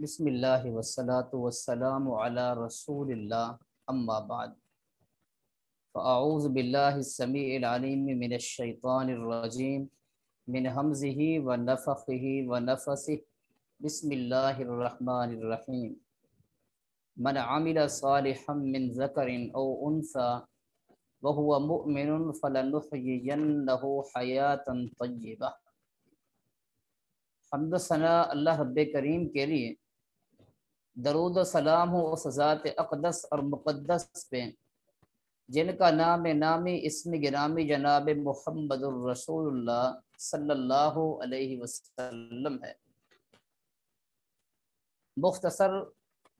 बिस्मिल्लाह वस्सलातु वस्सलामु अला रसूलिल्लाह, अम्मा बाद। फ़अऊज़ु बिल्लाहि समीइल अलीम मिनश शैतानिर रजीम, मिन हमज़िही व नफ़ख़िही व रहीम। मन आमिल सालिहम मिन ज़करिन औ उन्सा, व हुवा मुअमिनुन फलनुहयियन्नहु हयातन तय्यबा। हमद सना अल्लाह रब्बे करीम के लिए दरूद सलाम हो उस ज़ात अक़दस और मुक़दस पे, जिनका नाम नामी इसम गिरामी जनाब मोहम्मद सल्लल्लाहु अलैहि वसल्लम है। मुख्तसर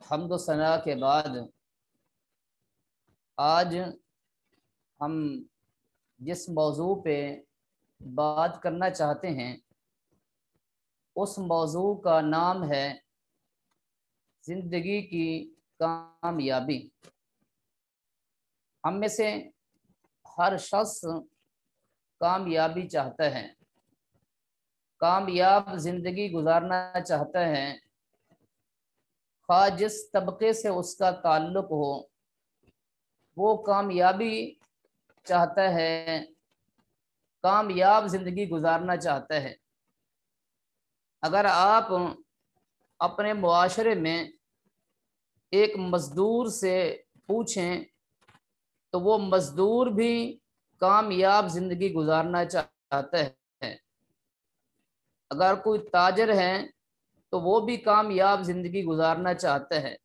हमद सना के बाद आज हम जिस मौजू पे बात करना चाहते हैं, उस मौजू का नाम है ज़िंदगी की कामयाबी। हम में से हर शख्स कामयाबी चाहता है। कामयाब ज़िंदगी गुजारना चाहता है। खा जिस तबके से उसका ताल्लुक हो, वो कामयाबी चाहता है। कामयाब ज़िंदगी गुजारना चाहता है। अगर आप अपने मुआशरे में एक मज़दूर से पूछें तो वो मज़दूर भी कामयाब ज़िंदगी गुजारना चाहता है। अगर कोई ताजर है तो वो भी कामयाब ज़िंदगी गुजारना चाहता है।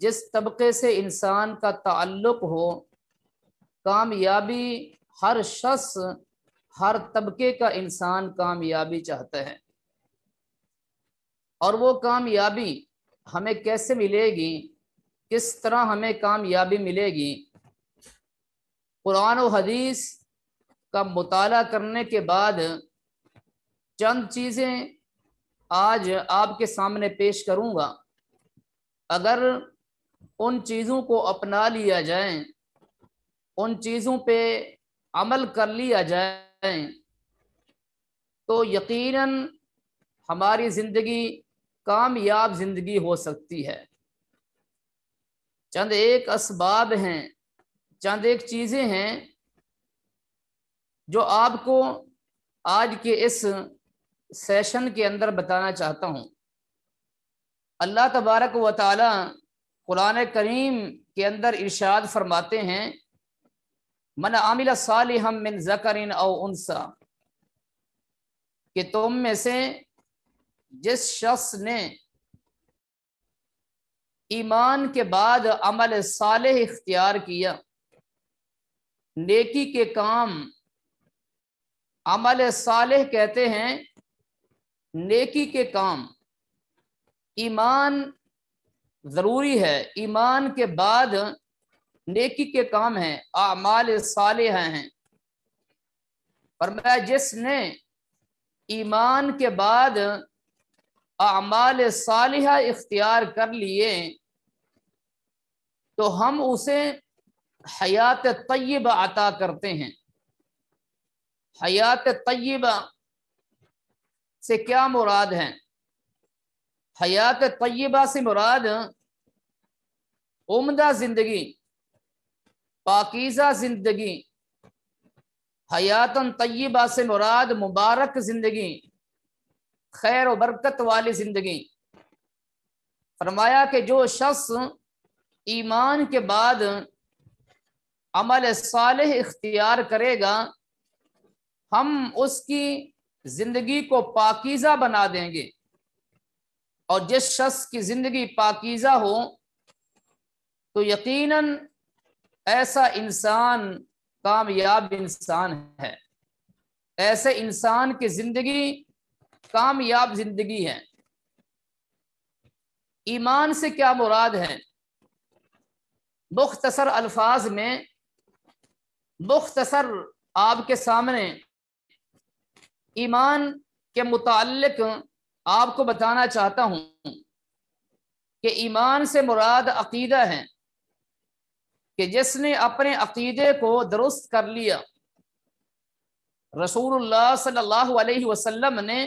जिस तबके से इंसान का ताल्लुक हो, कामयाबी हर शख्स, हर तबके का इंसान कामयाबी चाहता है। और वो कामयाबी हमें कैसे मिलेगी? किस तरह हमें कामयाबी मिलेगी? कुरान हदीस का मुताला करने के बाद चंद चीज़ें आज आपके सामने पेश करूँगा। अगर उन चीज़ों को अपना लिया जाए, उन चीज़ों पे अमल कर लिया जाए तो यकीनन हमारी ज़िंदगी कामयाब ज़िंदगी हो सकती है। चंद एक असबाब हैं, चंद एक चीज़ें हैं, जो आपको आज के इस सेशन के अंदर बताना चाहता हूँ। अल्लाह तबारक व कुरान करीम के अंदर इरशाद फरमाते हैं, मन आमिल सालिहम मिन जकरिन उनसा कि तुम में से जिस शख्स ने ईमान के बाद अमल सालेह इख्तियार किया, नेकी के काम अमल सालेह कहते हैं, नेकी के काम। ईमान ज़रूरी है। ईमान के बाद नेकी के काम हैं आमाल साले हैं। पर मैं जिसने ईमान के बाद अमाल सालिहा इख्तियार कर लिए तो हम उसे हयात तय्यबा अता करते हैं। हयात तय्यबा से क्या मुराद है? हयात तय्यबा से मुराद उम्दा ज़िंदगी, पाकिज़ा ज़िंदगी, हयातन तय्यबा से मुराद मुबारक ज़िंदगी खैर बरकत वाली ज़िंदगी। फरमाया कि जो शख्स ईमान के बाद अमल सालेह इख्तियार करेगा, हम उसकी ज़िंदगी को पाकिज़ा बना देंगे। और जिस शख्स की ज़िंदगी पाकिज़ा हो तो यकीनन ऐसा इंसान कामयाब इंसान है। ऐसे इंसान की ज़िंदगी कामयाब ज़िंदगी है। ईमान से क्या मुराद है? मुख्तसर अल्फाज में, मुख्तसर आपके सामने, ईमान के मुतालिक आपको बताना चाहता हूँ कि ईमान से मुराद अकीदा है कि जिसने अपने अकीदे को दुरुस्त कर लिया। रसूलुल्लाह सल्लल्लाहु अलैहि वसल्लम ने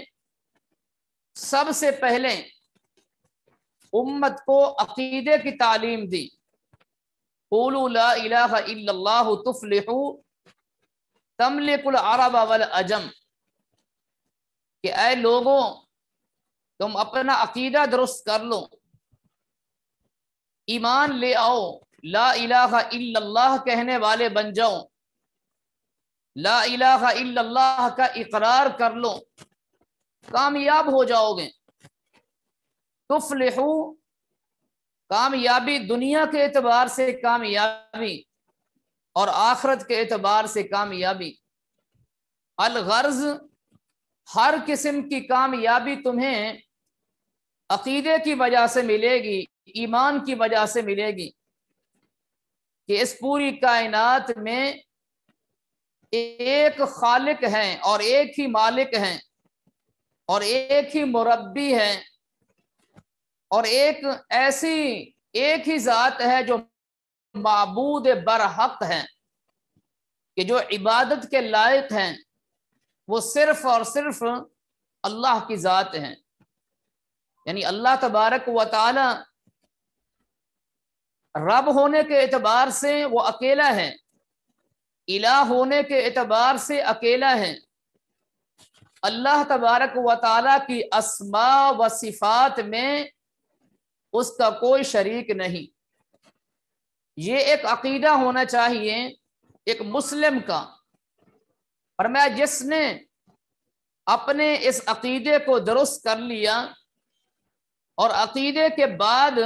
सबसे पहले उम्मत को अकीदे की तालीम दी। तुफलिहु तमलिकुल अरब वल अजम। कि ऐ लोगों, तुम अपना अकीदा दुरुस्त कर लो। ईमान ले आओ। ला इलाहा इल्लल्लाह कहने वाले बन जाओ। ला इलाहा इल्लल्लाह का इकरार कर लो। कामयाब हो जाओगे। तुफलिहु कामयाबी दुनिया के एतबार से कामयाबी और आखरत के एतबार से कामयाबी। अलगर्ज, हर किस्म की कामयाबी तुम्हें अकीदे की वजह से मिलेगी, ईमान की वजह से मिलेगी कि इस पूरी कायनात में एक खालिक हैं और एक ही मालिक हैं। और एक ही मुरबी है। और एक ऐसी, एक ही ज़ात है जो मबूद बरहक है, कि जो इबादत के लायक हैं, वो सिर्फ़ और सिर्फ़ अल्लाह की ज़ात हैं। यानी अल्लाह तबारक व ताली रब होने के एतबार से वो अकेला है इला होने के एतबार से अकेला है। अल्लाह तबारक व ताली की असमा व सिफात में उसका कोई शरीक नहीं। ये एक अकीदा होना चाहिए, एक मुस्लिम का। और मैं जिसने अपने इस अकीदे को दुरुस्त कर लिया और अकीदे के बाद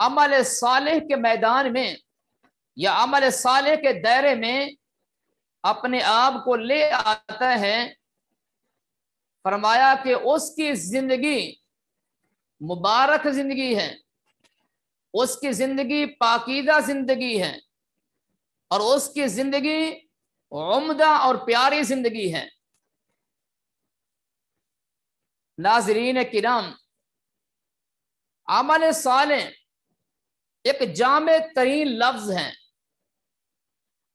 अमल सालेह के मैदान में या अमल सालेह के दायरे में अपने आप को ले आता है फरमाया कि उसकी ज़िंदगी मुबारक ज़िंदगी है, उसकी ज़िंदगी पाकिदा ज़िंदगी है और उसकी ज़िंदगी उम्दा और प्यारी ज़िंदगी है। नाजरीन किराम अमल साल एक जाम तरीन लफ्ज है।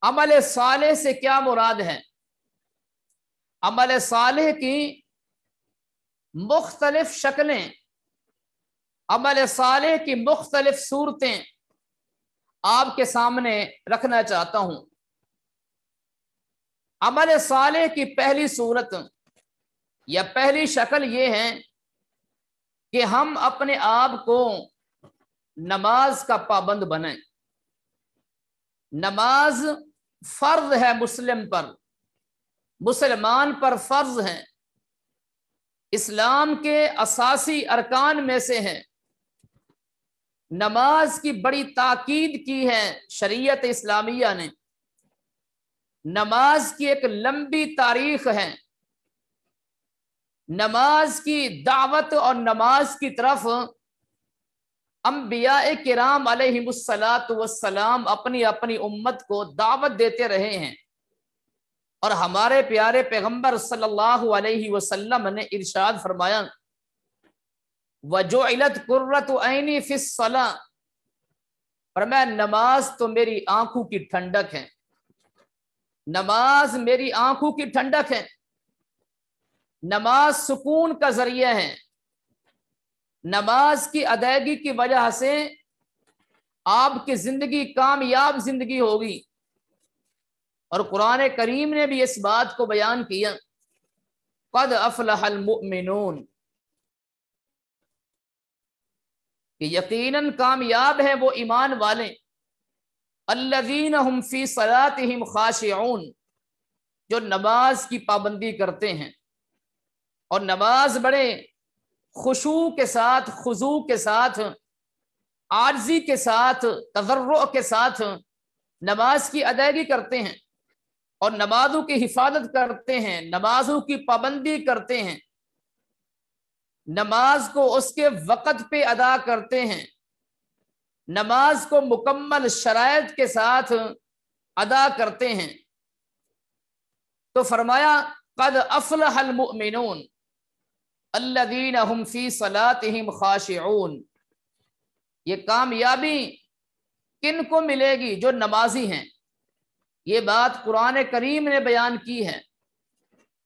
अमल साले से क्या मुराद है? अमल साले की मुख्तलिफ़ शक्लें, अमल साले की मुख्तलिफ़ सूरतें आपके सामने रखना चाहता हूँ। अमल साले की पहली सूरत या पहली शक्ल ये है कि हम अपने आप को नमाज़ का पाबंद बने नमाज़ फ़र्ज़ है मुस्लिम पर, मुसलमान पर फ़र्ज़ है। इस्लाम के असासी अरकान में से हैं। नमाज़ की बड़ी ताकीद की है शरीयत इस्लामिया ने। नमाज़ की एक लंबी तारीख है। नमाज़ की दावत और नमाज़ की तरफ़ अम्बिया किराम वसलाम अपनी अपनी उम्मत को दावत देते रहे हैं। और हमारे प्यारे पैगंबर सल्लल्लाहु अलैहि वसल्लम ने इरशाद फरमाया वजोलत कुर्रत फिसला पर मैं, नमाज़ तो मेरी आँखों की ठंडक है। नमाज़ मेरी आँखों की ठंडक है। नमाज़ सुकून का ज़रिया है। नमाज़ की अदायगी की वजह से आपकी ज़िंदगी कामयाब ज़िंदगी होगी। और कुरान करीम ने भी इस बात को बयान किया, कद अफलहल मुमिनून कि यकीनन कामयाब है वो ईमान वाले अल्लवीन हम फ़ी सलातहिम खाशिऊन जो नमाज़ की पाबंदी करते हैं। और नमाज़ बड़े खुशू के साथ, खुजू के साथ, आर्जी के साथ तजर्र के साथ नमाज़ की अदायगी करते हैं। और नमाजों की हिफाजत करते हैं, नमाजों की पाबंदी करते हैं, नमाज़ को उसके वक़्त पे अदा करते हैं, नमाज़ को मुकम्मल शराय के साथ अदा करते हैं। तो फरमाया, कद अफल मुमिनून अल्लदीन हम फ़ी सलातहिम खाशिऊन। ये कामयाबी किन को मिलेगी जो नमाजी हैं? ये बात कुरान करीम ने बयान की है।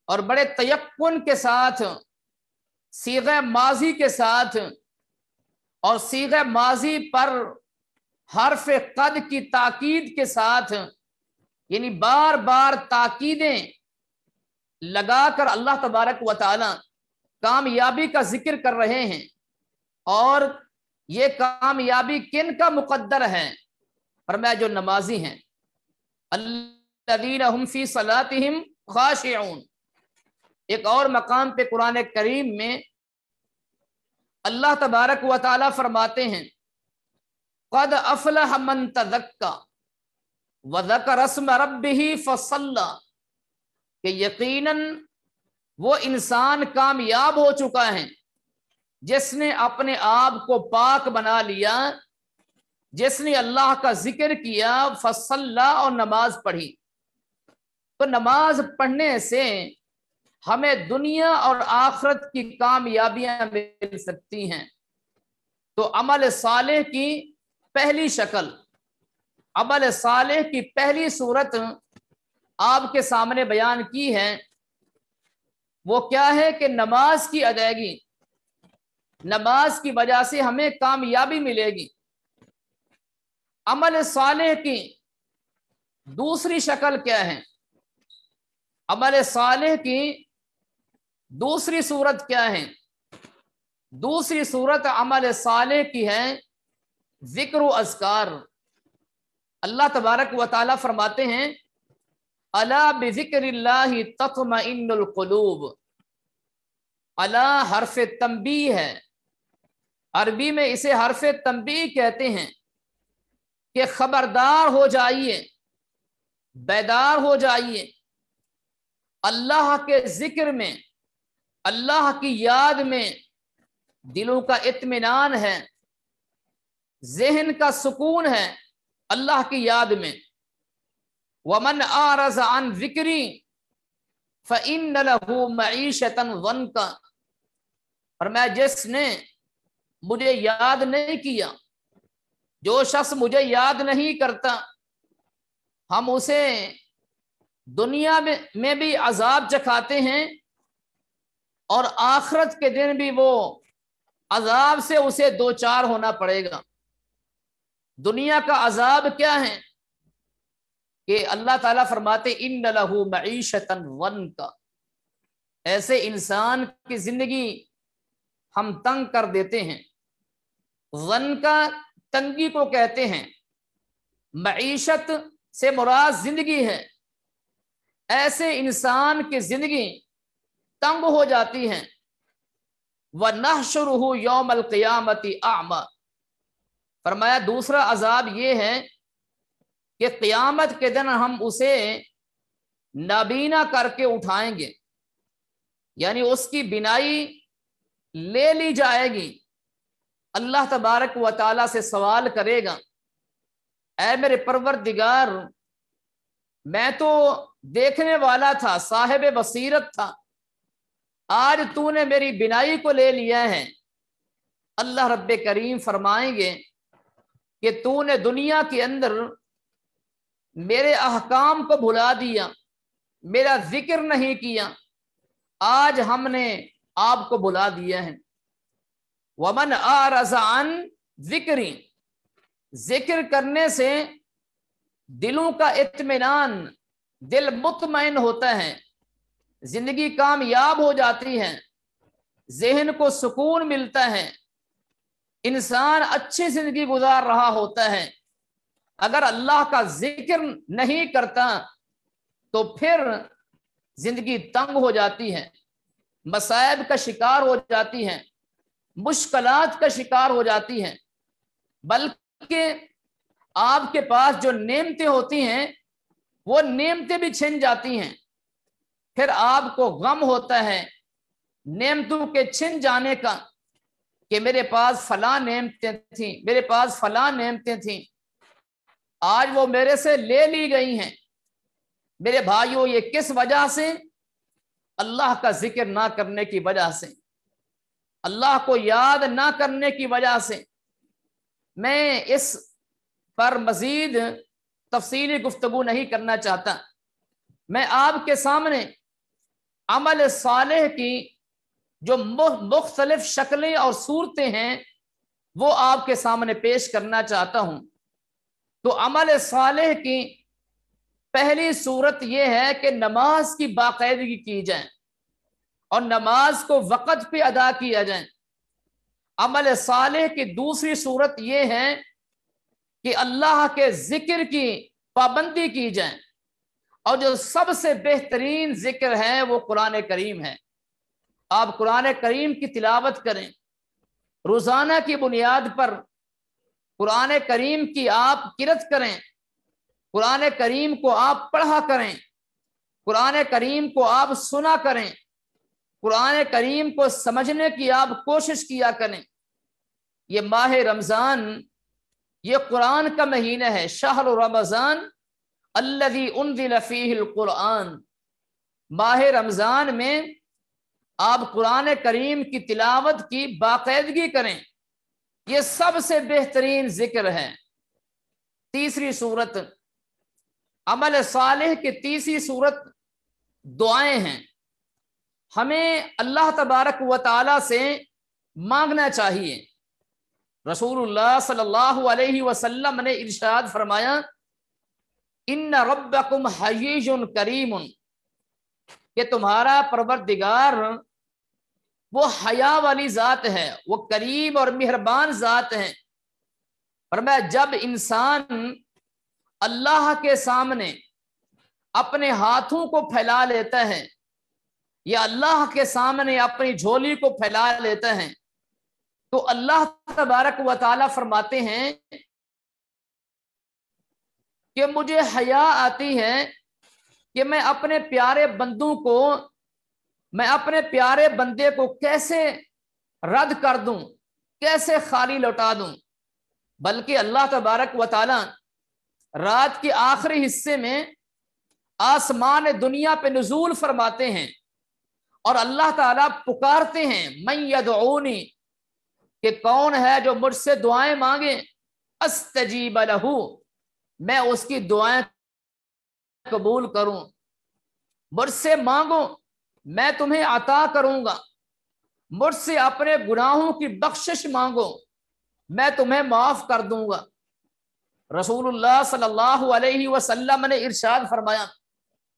और बड़े तयक्न के साथ, सीग माजी के साथ, और सीग माजी पर हरफ कद की ताकीद के साथ, यानी बार बार ताकीदें लगाकर अल्लाह तबारक व ताली कामयाबी का ज़िक्र कर रहे हैं। और ये कामयाबी किन का मुकद्दर है? पर मैं जो नमाजी हैं। सलातिहिम एक और मकाम पे कुरान करीम में अल्लाह तबारक व ताली फरमाते हैं, कद अफलह मन तदक्का वजक रस्म रब ही फसल्ला कि यकीनन वो इंसान कामयाब हो चुका है, जिसने अपने आप को पाक बना लिया जिसने अल्लाह का ज़िक्र किया, फसल्ला और नमाज़ पढ़ी। तो नमाज़ पढ़ने से हमें दुनिया और आखरत की कामयाबियाँ मिल सकती हैं। तो अमल साले की पहली शक्ल, अमल साले की पहली सूरत आपके सामने बयान की है। वो क्या है कि नमाज़ की अदायगी, नमाज़ की वजह से हमें कामयाबी मिलेगी। अमल साले की दूसरी शक्ल क्या है? अमल साले की दूसरी सूरत क्या है? दूसरी सूरत अमल साले की है ज़िक्र अजकार। अल्लाह तबारक व ताली फरमाते हैं, अला बेजिक्र तत्मइन्नुलूब अला हरफ तंबी है। अरबी में इसे हरफ तंबी कहते हैं। कि खबरदार हो जाइए, बेदार हो जाइए। अल्लाह के ज़िक्र में, अल्लाह की याद में दिलों का इत्मीनान है, जहन का सुकून है अल्लाह की याद में। वमन आरज अन जिक्री फ़िन लहू मीशतन वन का और मैं जिसने मुझे याद नहीं किया जो शख्स मुझे याद नहीं करता हम उसे दुनिया में, में भी अजाब चखाते हैं और आखरत के दिन भी वो अजाब से उसे दो चार होना पड़ेगा। दुनिया का अजाब क्या है? कि अल्लाह ताला फरमाते इन लहू मीशतन वन का ऐसे इंसान की ज़िंदगी हम तंग कर देते हैं। वन का तंगी को कहते हैं। मीशत से मुराद ज़िंदगी है। ऐसे इंसान की ज़िंदगी तंग हो जाती है। वह नहशुरू यौम क़यामती आमा। फरमाया, दूसरा अजाब ये है कि क़यामत के दिन हम उसे नाबीना करके उठाएँगे। यानी उसकी बिनाई ले ली जाएगी। अल्लाह तबारक व ताला से सवाल करेगा, ऐ मेरे परवर दिगार मैं तो देखने वाला था, साहेब बसीरत था। आज तूने मेरी बिनाई को ले लिया है। अल्लाह रब करीम फरमाएँगे कि तूने दुनिया के अंदर मेरे अहकाम को भुला दिया, मेरा ज़िक्र नहीं किया। आज हमने आपको बुला दिया है। वमन आरजान जिक्री। ज़िक्र करने से दिलों का इत्मीनान, दिल मुतमैन होता है। ज़िंदगी कामयाब हो जाती है। जहन को सुकून मिलता है। इंसान अच्छी ज़िंदगी गुजार रहा होता है। अगर अल्लाह का ज़िक्र नहीं करता तो फिर ज़िंदगी तंग हो जाती है। मसायब का शिकार हो जाती है। मुश्किलात का शिकार हो जाती हैं। बल्कि आपके पास जो नेमतें होती हैं, वो नेमतें भी छिन जाती हैं। फिर आपको गम होता है नेमतों के छिन जाने का कि मेरे पास फला नेमतें थी, मेरे पास फला नेमतें थी। आज वो मेरे से ले ली गई हैं। मेरे भाइयों, ये किस वजह से? अल्लाह का ज़िक्र ना करने की वजह से। अल्लाह को याद ना करने की वजह से मैं इस पर मजीद तफसीली गुफ्तगु नहीं करना चाहता। मैं आपके सामने अमल सालेह की जो मुख्तलिफ़ शक्लें और सूरतें हैं, वो आपके सामने पेश करना चाहता हूँ। तो अमल सालेह की पहली सूरत यह है कि नमाज़ की बाकायदगी की जाए। और नमाज़ को वक़्त पे अदा किया जाए। अमल साले की दूसरी सूरत यह है कि अल्लाह के ज़िक्र की पाबंदी की जाए। और जो सबसे बेहतरीन ज़िक्र है, वो कुरान करीम है। आप कुरान करीम की तिलावत करें। रोज़ाना की बुनियाद पर कुरान करीम की आप किरत करें। कुरान करीम को आप पढ़ा करें। कुरान करीम को आप सुना करें। कुरान करीम को समझने की आप कोशिश किया करें। ये माह रमज़ान, ये कुरान का महीना है, शाहर रमज़ान अल्लदी उन कुरान। माह रमज़ान में आप कुरान करीम की तिलावत की बाकायदगी करें। ये सबसे बेहतरीन ज़िक्र है। तीसरी सूरत, अमल सालेह की तीसरी सूरत दुआएँ हैं। हमें अल्लाह तबारक व ताला से मांगना चाहिए। रसूलुल्लाह सल्लल्लाहु अलैहि वसल्लम ने इरशाद फरमाया इन रब्बकुम हयीजुन करीमुन। कि तुम्हारा परवरदिगार, वो हया वाली जात है, वो करीम और मेहरबान जात है। पर मैं जब इंसान अल्लाह के सामने अपने हाथों को फैला लेता है या अल्लाह के सामने अपनी झोली को फैला लेते हैं। तो अल्लाह तबारक व फरमाते हैं कि मुझे हया आती है कि मैं अपने प्यारे बंदों को, मैं अपने प्यारे बंदे को कैसे रद्द कर दूँ, कैसे खाली लौटा दूँ? बल्कि अल्लाह तबारक व रात के आखिरी हिस्से में आसमान दुनिया पे नजूल फरमाते हैं। और अल्लाह ताला पुकारते हैं मैं यदनी कि कौन है जो मुझसे दुआएँ मांगे? अस्तजीब लहू, मैं उसकी दुआएँ कबूल करूँ। मुझसे मांगो, मैं तुम्हें अता करूँगा। मुझसे अपने गुनाहों की बख्शिश मांगो, मैं तुम्हें माफ़ कर दूँगा। रसूलुल्लाह सल्लल्लाहु अलैहि वसल्लम ने इरशाद फरमाया,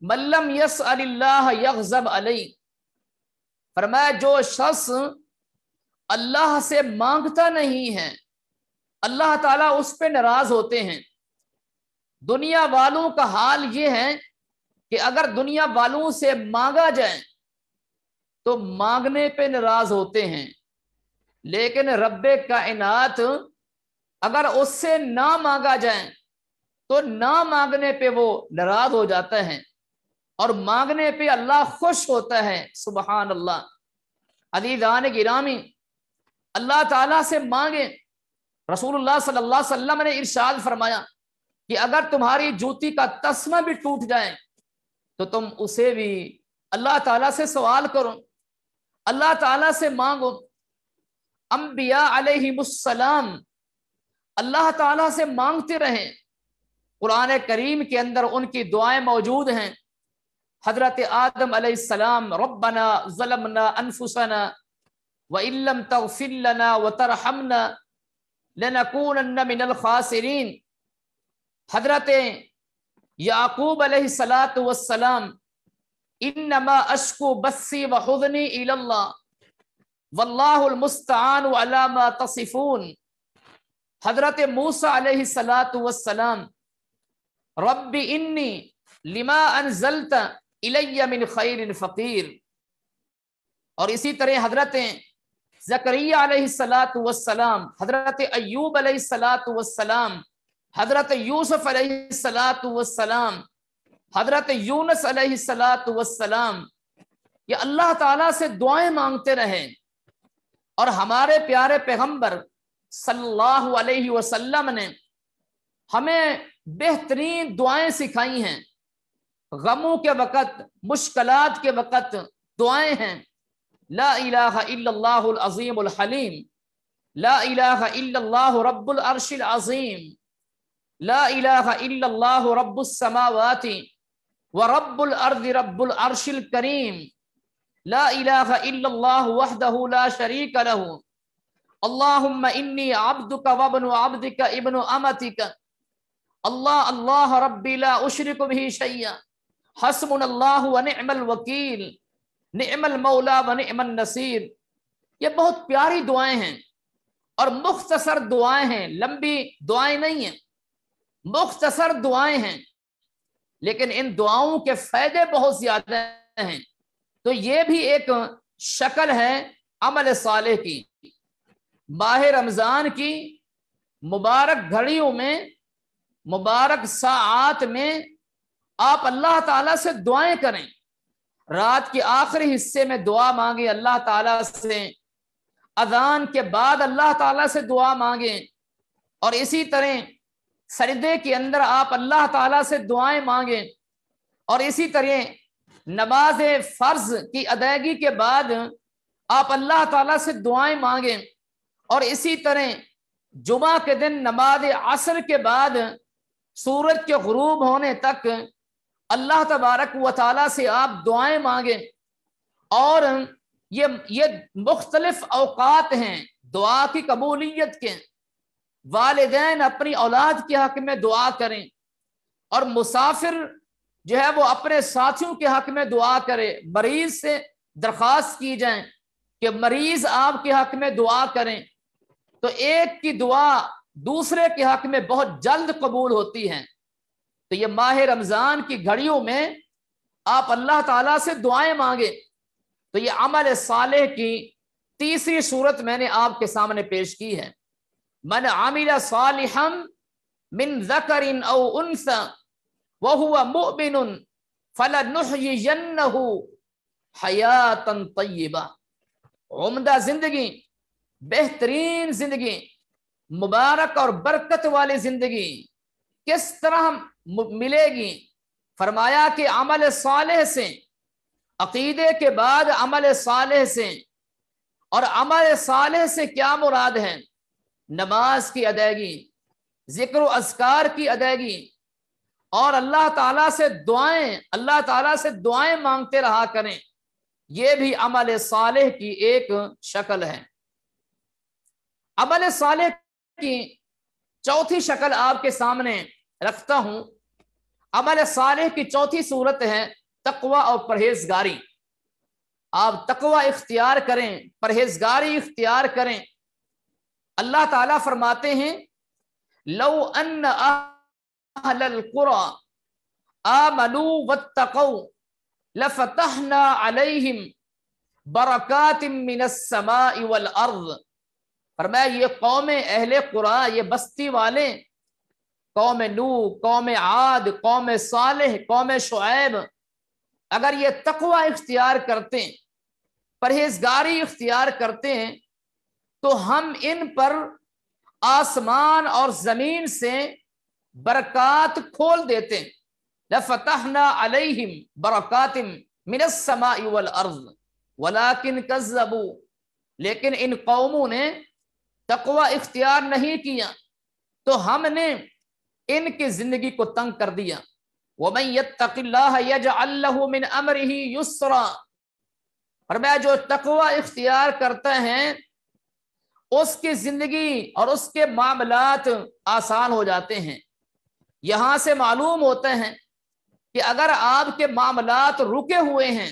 मल्लम यस अल्लाह यगजब अलई फरमाया, जो शख्स अल्लाह से माँगता नहीं है, अल्लाह ताला उस पर नाराज़ होते हैं। दुनिया वालों का हाल ये है कि अगर दुनिया वालों से मांगा जाए तो मांगने पे नाराज़ होते हैं। लेकिन रब्बे कायनात, अगर उससे ना मांगा जाए तो ना मांगने पे वो नाराज़ हो जाता है। और मांगने पे अल्लाह खुश होता है सुबहान अल्लाह अदीदान गिरामी, अल्लाह ताला से मांगे। रसूलुल्लाह सल्लल्लाहु अलैहि वसल्लम ने इरशाद फरमाया कि अगर तुम्हारी जूती का तस्मा भी टूट जाए तो तुम उसे भी अल्लाह ताला से सवाल करो, अल्लाह ताला से मांगो। अम्बिया अलैहिमुस्सलाम, अल्लाह ताला से मांगते रहें। कुरान करीम के अंदर उनकी दुआएँ मौजूद हैं। हज़रत आदम सलाम, रब्बना ज़लमना अनफुसना व इल्लम तगफिर लना व तरहमना लनकूनन्न मिनल खासिरीन. हज़रत याकूब अलैहिस्सलातु वस्सलाम इन्नमा अशकु बस्सी व हुज़नी इलल्लाह, वल्लाहुल मुस्तआन अला मा तसिफून. हज़रत मूसा अलैहिस्सलातु वस्सलाम रब्बी इन्नी लिमा अनजलता खैर फ़कीर। और इसी तरह हज़रत जकरिया वसलाम हज़रत अयूब वसलाम हज़रत यूसुफ वसलाम हज़रत यूनस वसलाम ये अल्लाह ताला से दुआएँ मांगते रहे। और हमारे प्यारे पैगंबर सल्लल्लाहु अलैहि वसल्लम ने हमें बेहतरीन दुआएँ सिखाई हैं। गमों के वक़्त, मुश्किलात के वक़्त दुआएँ हैं। ला हलीम। ला रब्बुल अज़ीम। ला इलाहा इल्लल्लाहु रब्बुस समावाति। व रब्बुल अर्दि रब्बुल करीम। ला वहदहु ला शरीक लहु। अल्लाहुम्मा इन्नी अब्दुका वबनु अब्दिका इब्नु अमतिका। अल्लाह अल्लाह रब्बी ला उशरिकु बिही शैया वकील निअमल मौला व नसीर। ये बहुत प्यारी दुआएँ हैं और मुख्तसर दुआएँ हैं, लंबी दुआएँ नहीं हैं, मुख्तसर दुआएँ हैं, लेकिन इन दुआओं के फ़ायदे बहुत ज़्यादा हैं। तो ये भी एक शक्ल है अमल साले की, माह रमज़ान की मुबारक घड़ियों में, मुबारक सात में आप अल्लाह ताला से दुआएँ करें। रात के आखिरी हिस्से में दुआ मांगे, अल्लाह ताला से। अजान के बाद अल्लाह ताला से दुआ मांगे। और इसी तरह सरदे के अंदर आप अल्लाह ताला से दुआएँ मांगे। और इसी तरह नमाज़ फ़र्ज़ की अदायगी के बाद आप अल्लाह ताला से दुआएँ मांगे। और इसी तरह जुमा के दिन नमाज़ असर के बाद सूरज के गरूब होने तक अल्लाह तबारक व से आप दुआएँ मांगें। और ये ये मुख्तलिफ़ अवकात हैं, दुआ की कबूलियत के। वालदेन अपनी औलाद के हक में दुआ करें और मुसाफिर जो है वो अपने साथियों के हक में दुआ करे। मरीज़ से दरख्वास्त की जाए कि मरीज़ आपके हक में दुआ करें। तो एक की दुआ दूसरे के हक में बहुत जल्द कबूल होती है। तो ये माह रमज़ान की घड़ियों में आप अल्लाह ताला से दुआएँ मांगे। तो ये अमल साले की तीसरी सूरत मैंने आपके सामने पेश की है। मन आमिला सालिहम मिन जकरिन औ उनसा हयातन ज़िंदगी, बेहतरीन ज़िंदगी, मुबारक और बरकत वाली ज़िंदगी, किस तरह मिलेगी। फरमाया कि अमल सालेह से, अकीदे के बाद अमल सालेह से। और अमल सालेह से क्या मुराद है? नमाज़ की अदायगी, ज़िक्र असकार की अदायगी। और अल्लाह ताला से दुआएँ, अल्लाह ताला से दुआएँ मांगते रहा करें। यह भी अमल सालेह की एक शक्ल है। अमल सालेह की चौथी शक्ल आपके सामने रखता हूँ। अमल सालेह की चौथी सूरत है तकवा और परहेजगारी। आप तकवा इख्तियार करें, परहेजगारी इख्तियार करें। अल्लाह ताला फरमाते हैं, लो कुरा, आमनू अलैहिम बरकातिम मिनस फरमाया, ये कौम, अहले कुरा, ये बस्ती वाले कौम नू, कौम आद, कौम सालेह, कौम शुएब। अगर ये तकवा इख्तियार करते हैं, परहेजगारी इख्तियार करते हैं तो हम इन पर आसमान और ज़मीन से बरकत खोल देते हैं। लफतहना अलैहिम बरकातिम मिनस्समाई वल अर्ज़, वलाकिन कज्जबू। लेकिन इन कौमों ने तकवा इख्तियार नहीं किया। तो हमने इनकी ज़िंदगी को तंग कर दिया। यजअल मिन अमरिही युसरा। और मैं जो तकवा इख्तियार करता है, उसकी ज़िंदगी और उसके मामलात आसान हो जाते हैं। यहाँ से मालूम होते हैं कि अगर आपके मामलात रुके हुए हैं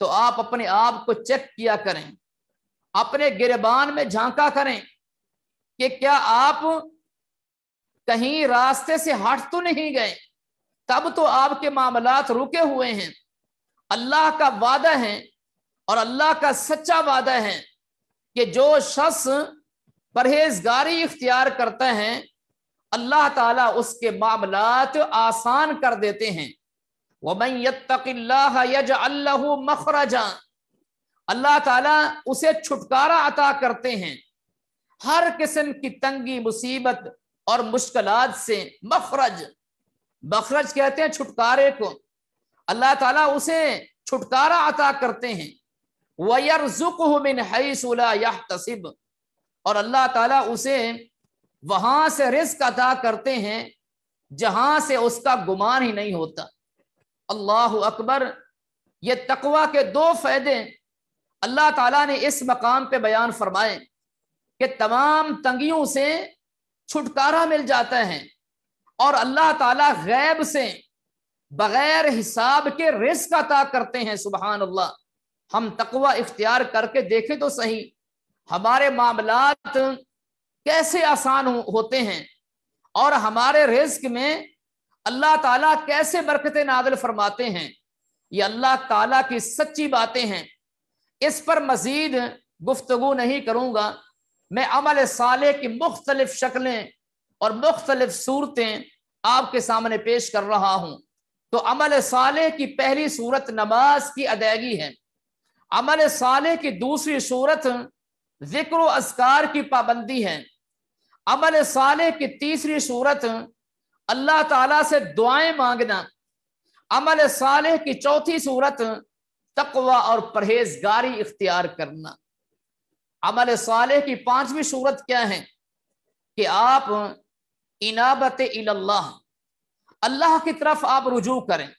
तो आप अपने आप को चेक किया करें। अपने गिरबान में झांका करें कि क्या आप कहीं रास्ते से हट तो नहीं गए। तब तो आपके मामलात रुके हुए हैं। अल्लाह का वादा है और अल्लाह का सच्चा वादा है कि जो शख्स परहेजगारी इख्तियार करते हैं, अल्लाह ताला उसके मामलात आसान कर देते हैं। अल्लाह मखरजा। अल्लाह ताला उसे छुटकारा अता करते हैं। हर किस्म की तंगी, मुसीबत और मुश्किलात से, मखरज। मखरज कहते हैं छुटकारे को। अल्लाह ताला उसे छुटकारा अता करते हैं। वयरजुकमिन तसिब और अल्लाह ताला उसे वहाँ से रिस्क अदा करते हैं, जहाँ से उसका गुमान ही नहीं होता। अल्लाह अकबर। ये तकवा के दो फ़ायदे अल्लाह ताला ने इस मकाम पे बयान फरमाए कि तमाम तंगियों से छुटकारा मिल जाता है। और अल्लाह ताला गैब से बगैर हिसाब के रिस्क अता करते हैं सुबहान अल्लाह हम तकवा इख्तियार करके देखें तो सही। हमारे मामलात कैसे आसान होते हैं और हमारे रिस्क में अल्लाह ताला कैसे बरकत नादल फरमाते हैं। ये अल्लाह ताला की सच्ची बातें हैं। इस पर मजीद गुफ्तगु नहीं करूँगा। मैं अमल साले की मुख्तलिफ़ शक्लें और मुख्तलिफ़ सूरतें आपके सामने पेश कर रहा हूँ। तो अमल साले की पहली सूरत नमाज़ की अदायगी है। अमल साले की दूसरी सूरत ज़िक्र असकार की पाबंदी है। अमल साले की तीसरी सूरत अल्लाह ताला से दुआएँ मांगना। अमल साले की चौथी सूरत तकवा और परहेजगारी इख्तियार करना। अमल साले की पांचवी सूरत क्या है? कि आप इनाबत इल्लाह अल्लाह की तरफ़ आप रुजू करें।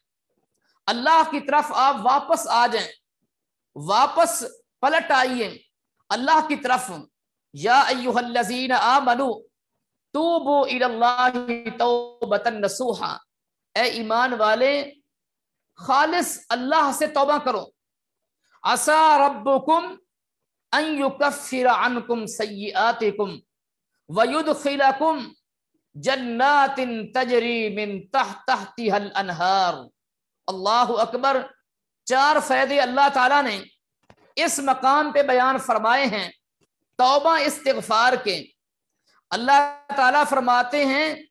अल्लाह की तरफ़ आप वापस आ जाएँ। वापस पलट आइए। अल्लाह की तरफ़, या अयुहल्लजीन आमनु, तूबू इलल्लाहि तौबतन नसूहा। ए ईमान वाले, खालिस अल्लाह से तौबा करो। असा रब्बुकुम अनकुम सय्यिआतिकुम व युदखिलकुम जन्नातिन तजरी तहतिहल अनहार अल्लाह अकबर चार फ़ायदे अल्लाह ताला ने इस मकाम पे बयान फरमाए हैं। तौबा इस्तगफार के। अल्लाह ताला फरमाते हैं,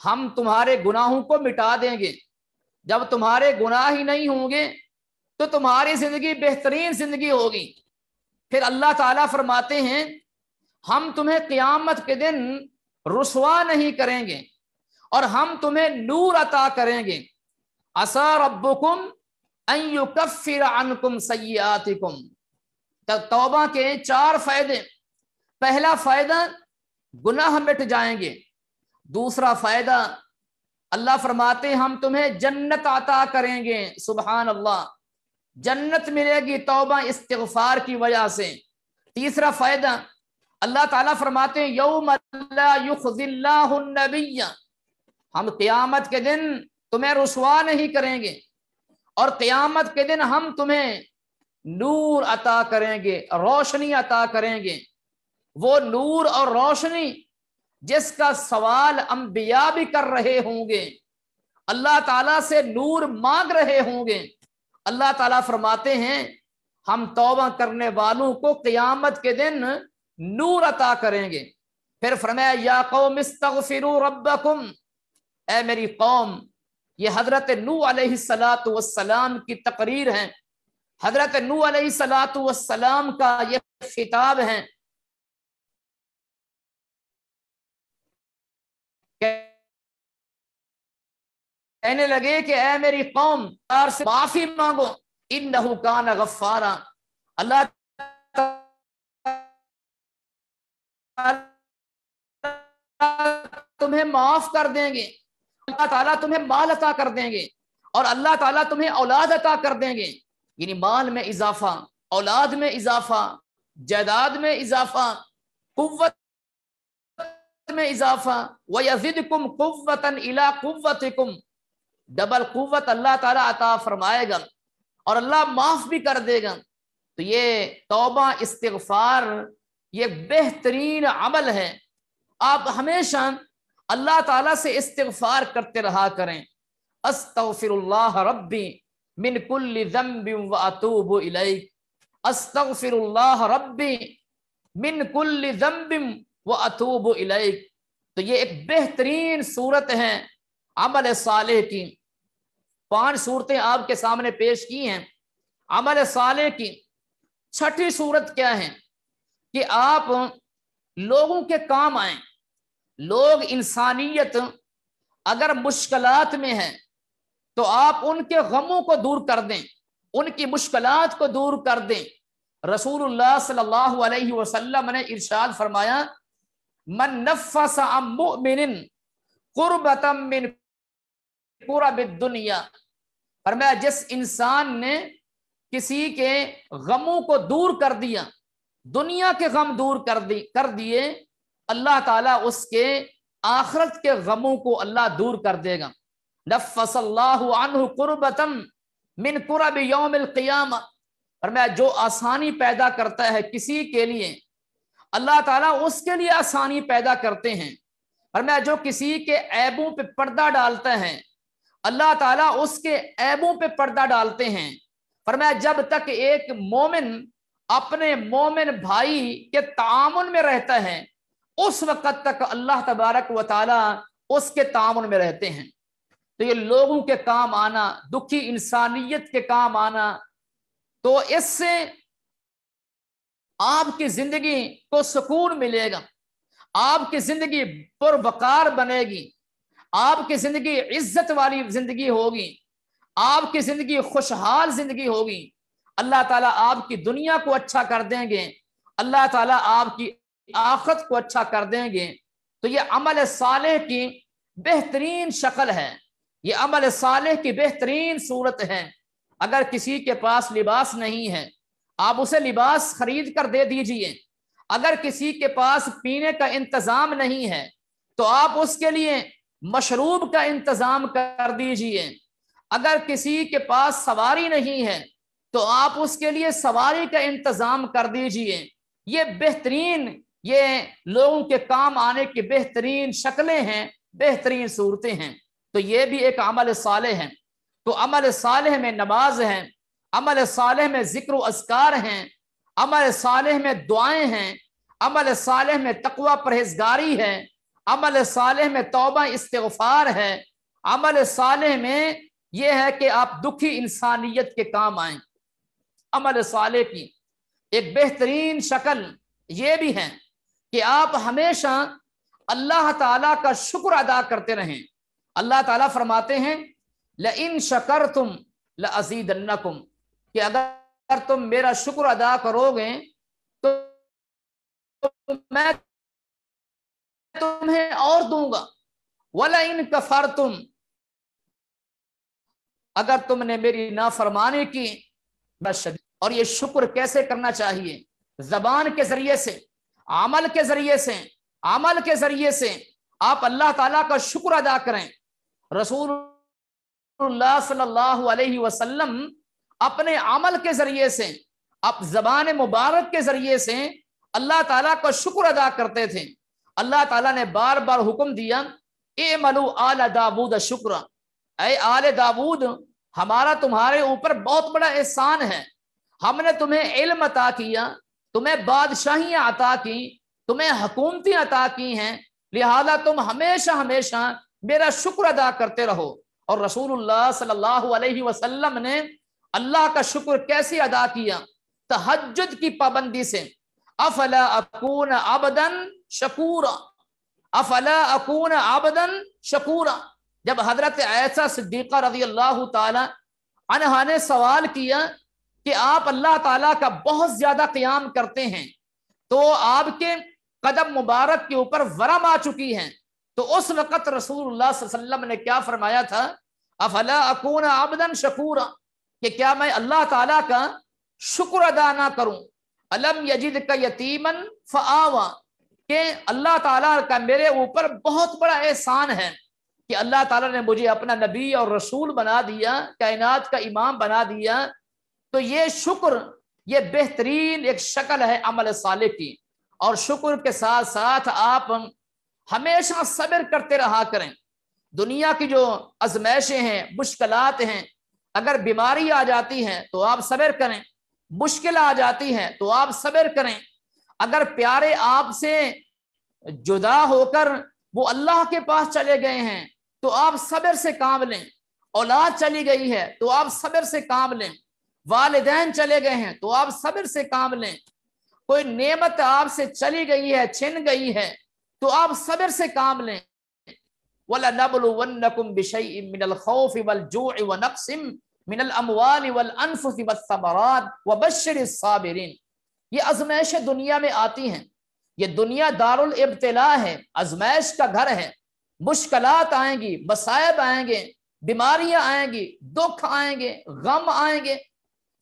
हम तुम्हारे गुनाहों को मिटा देंगे। जब तुम्हारे गुनाह ही नहीं होंगे तो तुम्हारी ज़िंदगी बेहतरीन ज़िंदगी होगी। फिर अल्लाह ताला फरमाते हैं, हम तुम्हें क्यामत के दिन रुसवा नहीं करेंगे और हम तुम्हें नूर अता करेंगे। असा रब्बुकुम अयुकफिर अनकुम सयातिकुम तौबा के चार फ़ायदे। पहला फ़ायदा, गुनाह मिट जाएँगे। दूसरा फ़ायदा, अल्लाह फरमाते हम तुम्हें जन्नत अता करेंगे सुबहान अल्लाह जन्नत मिलेगी तोबा, इस्तगफार की वजह से। तीसरा फ़ायदा, अल्लाह ताला फरमाते यौम हम क़यामत के दिन तुम्हें रुसवा नहीं करेंगे और क़यामत के दिन हम तुम्हें नूर अता करेंगे, रोशनी अता करेंगे। वो नूर और रोशनी जिसका सवाल अंबिया भी कर रहे होंगे, अल्लाह ताला से नूर मांग रहे होंगे अल्लाह ताला फरमाते हैं, हम तौबा करने वालों को क़यामत के दिन नूर अता करेंगे। फिर फरमाया, या कौम मेरी कौम, ये हज़रत नू सलाम की तकरीर है। हज़रत नू सलाम का ये खिताब है। कहने लगे कि, ए मेरी कौम से माफ़ी मांगो। इन कान गफ्फारा। अल्लाह तुम्हें माफ़ कर देंगे। अल्लाह ताला तुम्हें माल अता कर देंगे और अल्लाह ताला तुम्हें औलाद अता कर देंगे। यानी माल में इजाफा, औलाद में इजाफा, जायदाद में इजाफा कुत में इजाफा। व यजिद कुम कुतन इला कुम डबल कुत अल्लाह ताला अता फरमाएगा और अल्लाह माफ़ भी कर देगा। तो ये तोबा, इस्तगफार, ये बेहतरीन अमल है। आप हमेशा अल्लाह ताला से इस्तगफार करते रहा करें। अस्तगफिरुल्लाह रब्बी मिन कुल्ली व अतूबु अस्तगफिरुल्लाह रब्बी मिन व अतूबु इलैक। तो ये एक बेहतरीन सूरत है अमल साले की। पाँच सूरतें आपके सामने पेश की हैं। अमल साले की छठी सूरत क्या है? कि आप लोगों के काम आए। लोग इंसानियत अगर मुश्किलात में है तो आप उनके गमों को दूर कर दें, उनकी मुश्किलात को दूर कर दें। रसूलुल्लाह सल्लल्लाहु अलैहि वसल्लम ने इरशाद फरमाया, मन नफस कुर्बतम मिन कुरब दुनिया। फरमाया जिस इंसान ने किसी के गमों को दूर कर दिया, दुनिया के गम दूर कर दी, कर दिए, अल्लाह ताला उसके आखरत के गमों को अल्लाह दूर कर देगा। नफ़सल्लाबतम मिन कुरब क़ियामा और मैं जो आसानी पैदा करता है किसी के लिए, अल्लाह ताला उसके लिए आसानी पैदा करते हैं। और मैं जो किसी के ऐबों पे पर्दा डालता है अल्लाह ताला उसके ऐबों पे पर्दा डालते हैं। पर मैं जब तक एक मोमिन अपने मोमिन भाई के तामुन में रहता है, उस वक्त तक अल्लाह तबारक व ताला उसके तामुन में रहते हैं। तो ये लोगों के काम आना, दुखी इंसानियत के काम आना तो इससे आपकी ज़िंदगी को सुकून मिलेगा, आपकी ज़िंदगी पुरवकार बनेगी। आपकी ज़िंदगी इज़्ज़त वाली ज़िंदगी होगी, आपकी ज़िंदगी खुशहाल ज़िंदगी होगी। अल्लाह ताला आपकी दुनिया को अच्छा कर देंगे, अल्लाह ताला आपकी आखत को अच्छा कर देंगे। तो ये अमल साले की बेहतरीन शक्ल है, ये अमल साले की बेहतरीन सूरत है। अगर किसी के पास लिबास नहीं है, आप उसे लिबास खरीद कर दे दीजिए। अगर किसी के पास पीने का इंतज़ाम नहीं है तो आप उसके लिए मशरूब का इंतज़ाम कर दीजिए। अगर किसी के पास सवारी नहीं है तो आप उसके लिए सवारी का इंतज़ाम कर दीजिए। ये बेहतरीन, ये लोगों के काम आने की बेहतरीन शक्लें हैं, बेहतरीन सूरतें हैं। तो ये भी एक अमल साले हैं। तो अमल साले में नमाज़ है, अमल साले में ज़िक्र असकार हैं, अमल साले में दुआएँ हैं, अमल साले में तकवा परहेजगारी है। अमल साले में तोबा इस्तफार है। अमल साले में यह है कि आप दुखी इंसानियत के काम आए। अमल साले की एक बेहतरीन शक्ल ये भी है कि आप हमेशा अल्लाह ताला का शुक्र अदा करते रहें। अल्लाह ताला फरमाते हैं ल इन शकर तुम ल अजीदन्नकुम कि अगर तुम मेरा शुक्र अदा करोगे तो मैं तुम्हें और दूँगा। वला इन कफर तुम अगर तुमने मेरी नाफरमानी की, बस और ये शुक्र कैसे करना चाहिए? जबान के ज़रिए से अमल के ज़रिए से अमल के ज़रिए से आप अल्लाह ताला का शुक्र अदा करें। रसूल सल्लल्लाहु अलैहि वसल्लम अपने अमल के ज़रिए से अब जबान मुबारक के ज़रिए से अल्लाह ताला का शुक्र अदा करते थे। अल्लाह ताला ने बार बार हुक्म दिया ए मलू आल दाबूद शुक्र। ए आल दाबूद हमारा तुम्हारे ऊपर बहुत बड़ा एहसान है। हमने तुम्हें इल्म अता किया तुम्हें बादशाहियाँ अता की, तुम्हें हकूमती अता की हैं। लिहाजा तुम हमेशा हमेशा मेरा शुक्र अदा करते रहो। और रसूलुल्लाह सल्लल्लाहु अलैहि वसल्लम ने अल्लाह का शुक्र कैसे अदा किया? तहज्जुद की पाबंदी से। अफला अकून आबदन शकूरा अफला अकून आबदन शकूरा जब हज़रत ऐसा सिद्दीका रज़ी अल्लाह तहा ने सवाल किया कि आप अल्लाह ताला का बहुत ज़्यादा क्याम करते हैं तो आपके कदम मुबारक के ऊपर वरम आ चुकी हैं। तो उस वक़्त रसूलुल्लाह सल्लल्लाहु ने क्या फरमाया था? अफला अकून आबदन शकूरा? कि क्या मैं अल्लाह ताला का शुक्र अदा ना करूँ? अलम यजिद का यतीमन फ़ावा के अल्लाह ताला का मेरे ऊपर बहुत बड़ा एहसान है कि अल्लाह ताला ने मुझे अपना नबी और रसूल बना दिया, कायनात का इमाम बना दिया। तो ये शुक्र, ये बेहतरीन एक शक्ल है अमल साले की और शुक्र के साथ साथ आप हमेशा सब्र करते रहा करें। दुनिया की जो आजमाइशें हैं, मुश्किलात हैं, अगर बीमारी आ जाती हैं तो आप सब्र करें। मुश्किल आ जाती है तो आप सब्र करें। अगर प्यारे आपसे जुदा होकर वो अल्लाह के पास चले गए हैं तो आप सब्र से काम लें। औलाद चली गई है तो आप सब्र से काम लें। वालदेन चले गए हैं तो आप सब्र से काम लें। कोई नेमत आपसे चली गई है, छिन गई है तो आप सब्र से काम लें। वला नबलुवन्नकुम बिशैइन मिनल खौफ वल जू'i व नक्सिम मिनल अमवाल वल अनफुस वस्समरात व बश्शिरिस साबिरीन ये आजमाइश दुनिया में आती हैं। ये दुनिया दारुल इब्तिला है, आजमाइश का घर है। मुश्किलात आएँगी, मसायब आएँगे, बीमारियाँ आएँगी, दुख आएँगे, गम आएँगे।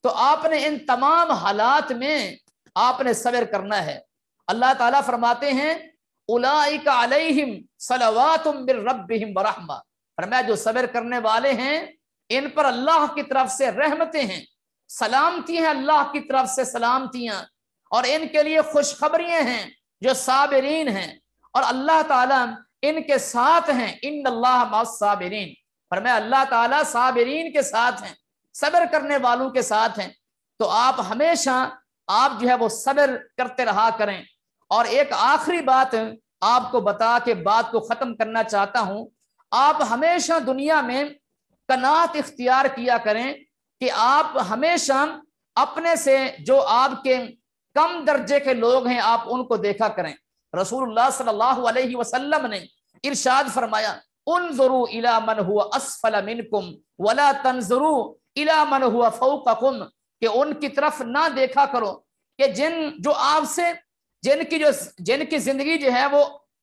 तो आपने इन तमाम हालात में आपने सबर करना है। अल्लाह ताला फरमाते हैं, उलाइका अलैहिम सलवातुम मिर रब्बिहिम रहमा। फरमाया, जो सबर करने वाले हैं इन पर अल्लाह की तरफ़ से रहमतें हैं। सलामती हैं, अल्लाह की तरफ़ से सलामतियाँ और इनके लिए खुशखबरियाँ हैं, जो साबरीन हैं। और अल्लाह ताला इनके साथ हैं। इन अल्लाह साबरीन। पर मैं अल्लाह ताला साबरीन के साथ हैं, सबर करने वालों के साथ हैं। तो आप हमेशा, आप जो है वो सबर करते रहा करें। और एक आखिरी बात आपको बता के बात को खत्म करना चाहता हूँ। आप हमेशा दुनिया में कनात इख्तियार किया करें कि आप हमेशा अपने से जो आपके कम दर्जे के लोग हैं, आप उनको देखा करें। रसूलुल्लाह सल्लल्लाहु अलैहि वसल्लम ने इरशाद फरमाया उन जरू इला मन हुआ असफल मिनकुम, वला तंजरू इला मन हुआ फौकुम कि उनकी तरफ़ ना देखा करो कि जिन जो आपसे, जिनकी जो, जिनकी ज़िंदगी जो है वो,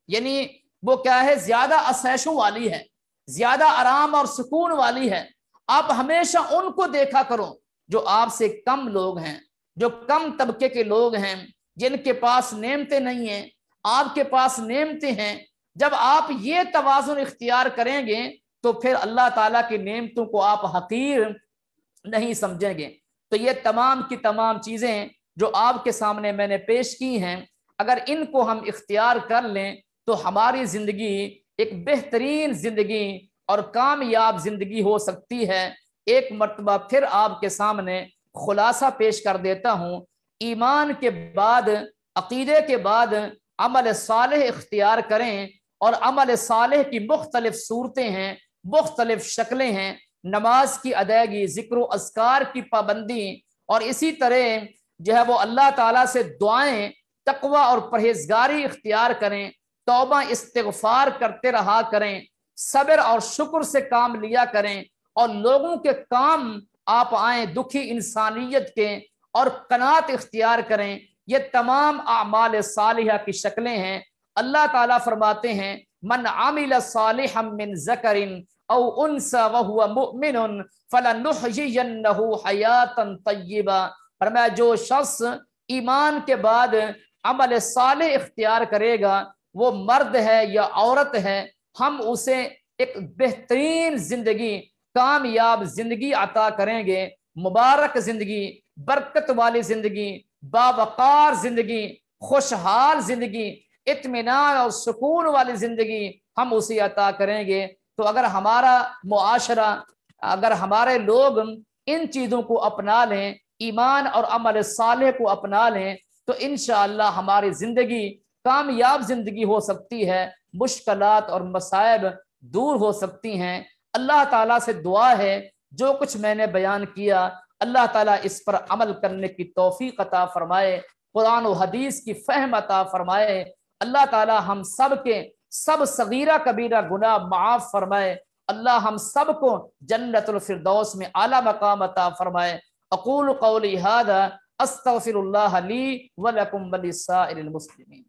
यानी वो क्या है, ज़्यादा असैशों वाली है। ज़्यादा आराम और सुकून वाली है। आप हमेशा उनको देखा करो, जो आपसे कम लोग हैं, जो कम तबके के लोग हैं, जिनके पास नेमते नहीं हैं, आपके पास नेमते हैं। जब आप ये तोज़ुन इख्तियार करेंगे तो फिर अल्लाह ताला की नेमतों को आप हकीर नहीं समझेंगे। तो ये तमाम की तमाम चीज़ें जो आपके सामने मैंने पेश की हैं, अगर इनको हम इख्तियार कर लें तो हमारी ज़िंदगी एक बेहतरीन ज़िंदगी और कामयाब ज़िंदगी हो सकती है। एक मरतबा फिर आपके सामने खुलासा पेश कर देता हूँ। ईमान के बाद, अकीदे के बाद अमल साल इख्तियार करें और अमल साल की मुख्तलिफ़ सूरतें हैं, मुख्तलिफ़ शक्लें हैं। नमाज़ की अदायगी, ज़िक्र असकार की पाबंदी और इसी तरह जो है वो अल्लाह ताला से दुआएँ, तकवा और परहेजगारी इख्तियार करें। तोबा इस्तफार करते रहा करें, सब्र और शुक्र से काम लिया करें और लोगों के काम आप आए, दुखी इंसानियत के और कनात इख्तियार करें। ये तमाम अमाल सालिहा की शक्लें हैं। अल्लाह ताला फरमाते हैं, मन आमिल सालिहम मिन जकरिन जो शख्स ईमान के बाद अमल साल इख्तियार करेगा वो मर्द है या औरत है, हम उसे एक बेहतरीन ज़िंदगी, कामयाब ज़िंदगी अता करेंगे, मुबारक ज़िंदगी, बरकत वाली ज़िंदगी, बावकार ज़िंदगी, खुशहाल ज़िंदगी इतमान और सुकून वाली ज़िंदगी हम उसे अता करेंगे। तो अगर हमारा मुआशरा, अगर हमारे लोग इन चीज़ों को अपना लें, ईमान और अमल साले को अपना लें तो इन हमारी ज़िंदगी कामयाब ज़िंदगी हो सकती है मुश्किल और मसायब दूर हो सकती हैं। अल्लाह ताला से दुआ है, जो कुछ मैंने बयान किया, अल्लाह ताला इस पर अमल करने की तोफ़ी अता फरमाए, कुरान हदीस की फहम अता फरमाए। अल्लाह ताला हम सब के सब सगीरा कबीरा गुना माफ़ फरमाए। अल्लाह हम सबको जन्नतुल फिरदौस में आला मकाम अता फरमाए। अकूल कौली हादा, अस्तगफिरुल्लाह ली व लकुम मुस्लिमीन।